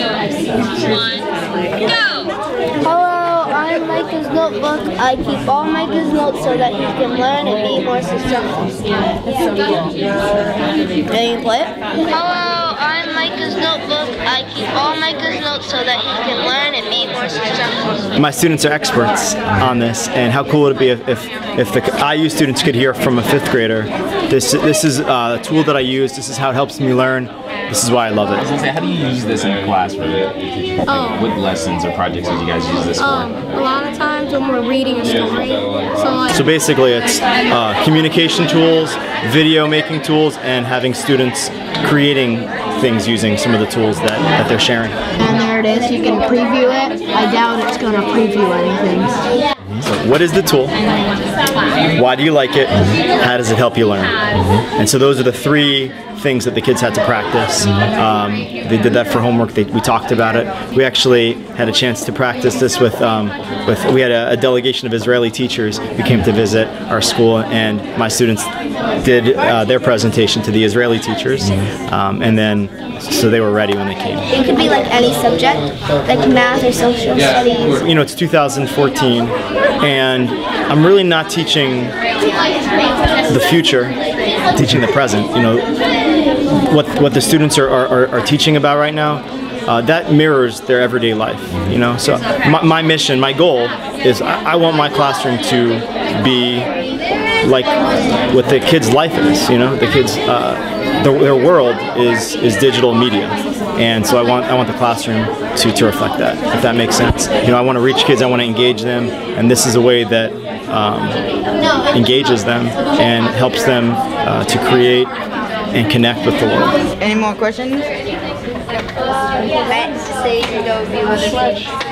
one! Hello, I'm Micah's notebook. I keep all Micah's notes so that he can learn and be more successful. Can you play it? Hello, I'm Micah's notebook. I keep all Micah's notes so that he can learn and be more successful. My students are experts on this, and how cool would it be if, if, if the IU students could hear from a fifth grader, this, this is uh, a tool that I use, this is how it helps me learn, this is why I love it. I was it. gonna say, how do you use this in the classroom? Like, Oh. what lessons or projects did you guys use this for? Um, a lot of times when we're reading a story, so like, So basically it's uh, communication tools, video making tools, and having students creating things using some of the tools that, that they're sharing. And it is. You can preview it. I doubt it's going to preview anything. So what is the tool? Why do you like it? How does it help you learn? Mm-hmm. And so those are the three things that the kids had to practice. Um, they did that for homework. They, we talked about it. We actually had a chance to practice this with um, with we had a, a delegation of Israeli teachers who came to visit our school, and my students did uh, their presentation to the Israeli teachers, um, and then so they were ready when they came. It could be like any subject, like math or social studies. You know, it's 2014, and I'm really not teaching the future, I'm teaching the present. You know, what what the students are, are, are teaching about right now, uh, that mirrors their everyday life. You know, so my, my mission, my goal is I, I want my classroom to be like what the kids' life is. You know, the kids, uh, their, world is is digital media, and so I want I want the classroom to, to reflect that. If that makes sense. You know, I want to reach kids. I want to engage them, and this is a way that um, engages them and helps them uh, to create and connect with the world. Any more questions? Let's say, you know, be with